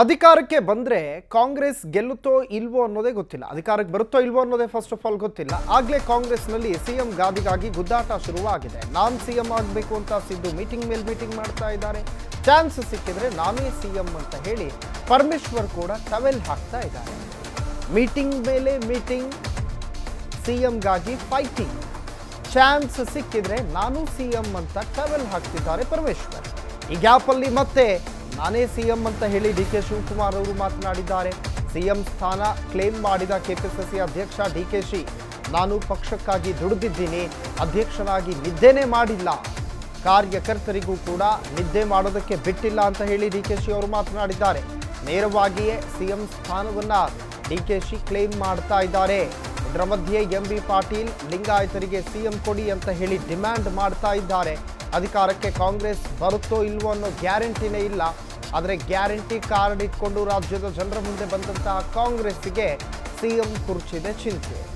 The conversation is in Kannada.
ಅಧಿಕಾರಕ್ಕೆ ಬಂದರೆ ಕಾಂಗ್ರೆಸ್ ಗೆಲ್ಲುತ್ತೋ ಇಲ್ವೋ ಅನ್ನೋದೇ ಗೊತ್ತಿಲ್ಲ. ಅಧಿಕಾರಕ್ಕೆ ಬರುತ್ತೋ ಇಲ್ವೋ ಅನ್ನೋದೇ ಫಸ್ಟ್ ಆಫ್ ಆಲ್ ಗೊತ್ತಿಲ್ಲ. ಆಗಲೇ ಕಾಂಗ್ರೆಸ್ನಲ್ಲಿ ಸಿಎಂ ಗಾದಿಗಾಗಿ ಗುದ್ದಾಟ ಶುರುವಾಗಿದೆ. ನಾನ್ ಸಿಎಂ ಆಗಬೇಕು ಅಂತ ಸಿದ್ದು ಮೀಟಿಂಗ್ ಮೇಲೆ ಮೀಟಿಂಗ್ ಮಾಡ್ತಾ ಇದ್ದಾರೆ. ಚಾನ್ಸ್ ಸಿಕ್ಕಿದ್ರೆ ನಾನೇ ಸಿಎಂ ಅಂತ ಹೇಳಿ ಪರಮೇಶ್ವರ್ ಕೂಡ ಟವೆಲ್ ಹಾಕ್ತಾ ಇದ್ದಾರೆ. ಮೀಟಿಂಗ್ ಮೇಲೆ ಮೀಟಿಂಗ್ ಸಿಎಂಗಾಗಿ ಫೈಟಿಂಗ್ ಚಾನ್ಸ್ ಸಿಕ್ಕಿದ್ರೆ ನಾನು ಸಿಎಂ ಅಂತ ಟವೆಲ್ ಹಾಕ್ತಿದ್ದಾರೆ ಪರಮೇಶ್ವರ್. ಈ ಗ್ಯಾಪಲ್ಲಿ ಮತ್ತೆ ನಾನೇ ಸಿಎಂ ಅಂತ ಹೇಳಿ ಡಿ ಕೆ ಶಿವಕುಮಾರ್ ಅವರು ಮಾತನಾಡಿದ್ದಾರೆ. ಸಿಎಂ ಸ್ಥಾನ ಕ್ಲೇಮ್ ಮಾಡಿದ ಕೆಪಿಸಿಸಿ ಅಧ್ಯಕ್ಷ ಡಿ ಕೆ ಶಿ, ನಾನು ಪಕ್ಷಕ್ಕಾಗಿ ದುಡಿದಿದ್ದೀನಿ ಅಧ್ಯಕ್ಷನಾಗಿ ನಿದ್ದೆನೇ ಮಾಡಿಲ್ಲ. ಕಾರ್ಯಕರ್ತರಿಗೂ ಕೂಡ ನಿದ್ದೆ ಮಾಡೋದಕ್ಕೆ ಬಿಟ್ಟಿಲ್ಲ ಅಂತ ಹೇಳಿ ಡಿ ಕೆ ಶಿ ಅವರು ಮಾತನಾಡಿದ್ದಾರೆ. ನೇರವಾಗಿಯೇ ಸಿಎಂ ಸ್ಥಾನವನ್ನ ಡಿ ಕೆ ಶಿ ಕ್ಲೇಮ್ ಮಾಡ್ತಾ ಇದ್ದಾರೆ. ಇದರ ಮಧ್ಯೆ ಎಂ ಬಿ ಪಾಟೀಲ್ ಲಿಂಗಾಯತರಿಗೆ ಸಿಎಂ ಕೊಡಿ ಅಂತ ಹೇಳಿ ಡಿಮ್ಯಾಂಡ್ ಮಾಡ್ತಾ ಇದ್ದಾರೆ. ಅಧಿಕಾರಕ್ಕೆ ಕಾಂಗ್ರೆಸ್ ಬರುತ್ತೋ ಇಲ್ವೋ ಅನ್ನೋ ಗ್ಯಾರಂಟಿನೇ ಇಲ್ಲ. ಆದರೆ ಗ್ಯಾರಂಟಿ ಕಾರ್ಡ್ ಇಟ್ಕೊಂಡು ರಾಜ್ಯದ ಜನರ ಮುಂದೆ ಬಂದಂತಹ ಕಾಂಗ್ರೆಸ್ಗೆ ಸಿಎಂ ಕುರ್ಚಿದೆ ಚಿಂತೆ.